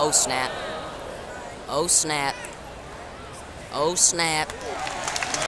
Oh snap. Oh snap. Oh snap.